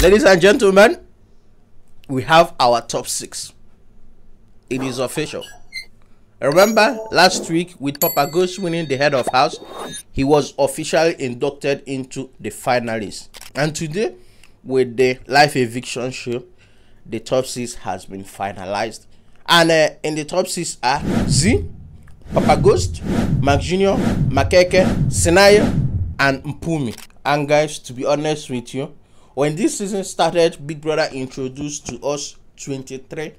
Ladies and gentlemen, we have our top six. It is official. Remember last week with Papa Ghost winning the head of house, he was officially inducted into the finalists. And today, with the live eviction show, the top six has been finalized. And uh, in the top six are Zee, Papa Ghost, Mark Jr., Makhekhe, Sinaye, and Mpumi. And guys, to be honest with you, when this season started, Big Brother introduced to us 23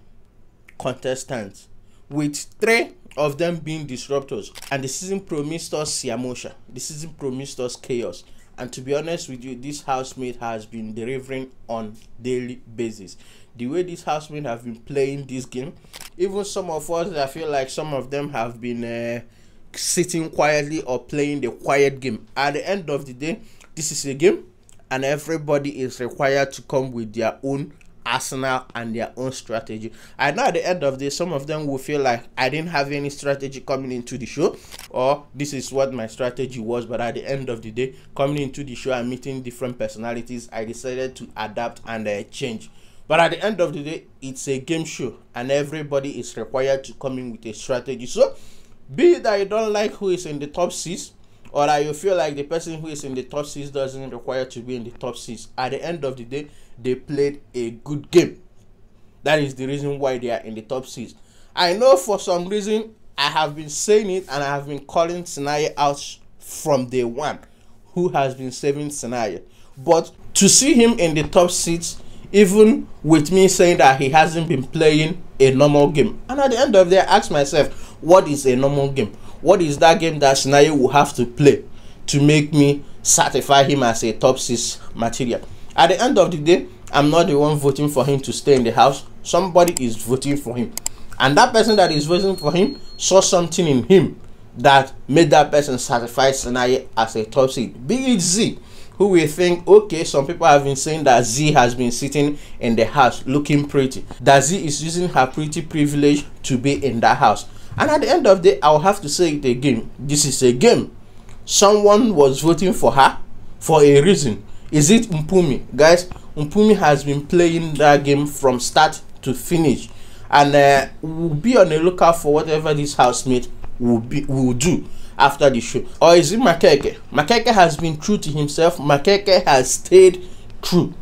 contestants, with three of them being disruptors. And the season promised us S'ya Mosha. The season promised us chaos. And to be honest with you, this housemate has been delivering on daily basis. The way this housemate have been playing this game, even some of us, I feel like some of them have been uh, sitting quietly or playing the quiet game. At the end of the day, this is a game, and everybody is required to come with their own arsenal and their own strategy. I know at the end of this, some of them will feel like I didn't have any strategy coming into the show, or this is what my strategy was. But at the end of the day, coming into the show and meeting different personalities, I decided to adapt and uh, change. But at the end of the day, it's a game show, and everybody is required to come in with a strategy. So, be that you don't like who is in the top six, or that you feel like the person who is in the top six doesn't require to be in the top six, at the end of the day, they played a good game. That is the reason why they are in the top six. I know for some reason I have been saying it and I have been calling Sinaye out from day one, who has been saving Sinaye. But to see him in the top six even with me saying that he hasn't been playing a normal game. And at the end of the day, I ask myself, what is a normal game? What is that game that Scenario will have to play to make me certify him as a top six material? At the end of the day, I'm not the one voting for him to stay in the house. Somebody is voting for him. And that person that is voting for him saw something in him that made that person certify Scenario as a top seed. Be it Z who will think, okay, some people have been saying that Z has been sitting in the house looking pretty. That Z is using her pretty privilege to be in that house. And at the end of the day, I'll have to say it again. This is a game. Someone was voting for her for a reason. Is it Mpumi? Guys, Mpumi has been playing that game from start to finish. And uh, we'll be on the lookout for whatever this housemate will, be, will do after the show? Or is it Makhekhe? Makhekhe has been true to himself. Makhekhe has stayed true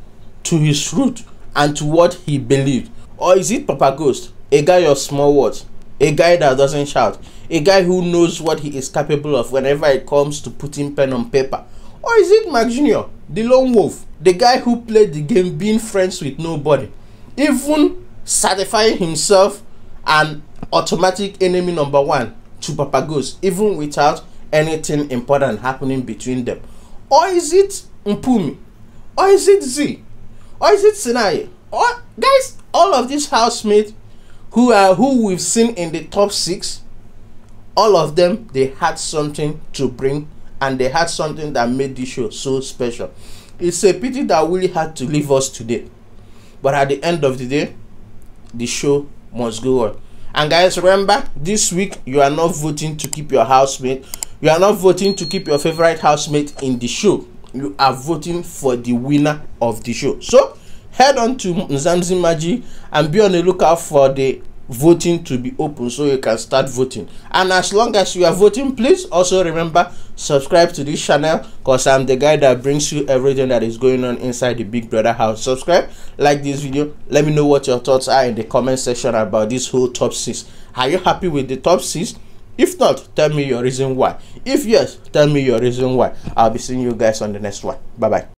to his root and to what he believed. Or is it Papa Ghost? A guy of small words. A guy that doesn't shout. A guy who knows what he is capable of whenever it comes to putting pen on paper. Or is it McJunior, the lone wolf? The guy who played the game being friends with nobody. Even certifying himself an automatic enemy number one to Papa Ghost, even without anything important happening between them? Or is it Mpumi? Or is it Zee? Or is it Sinaye? Or guys, all of these housemates who are who we've seen in the top six, all of them they had something to bring and they had something that made this show so special. It's a pity that Willie had to leave us today. But at the end of the day, the show must go on. And guys, remember this week you are not voting to keep your housemate. You are not voting to keep your favorite housemate in the show. You are voting for the winner of the show. So head on to Mzansi Maji and be on the lookout for the voting to be open so you can start voting. And as long as you are voting please also remember subscribe to this channel because i'm the guy that brings you everything that is going on inside the big brother house. Subscribe like this video let me know what your thoughts are in the comment section about this whole top six. Are you happy with the top six? If not tell me your reason why. If yes tell me your reason why. I'll be seeing you guys on the next one. Bye bye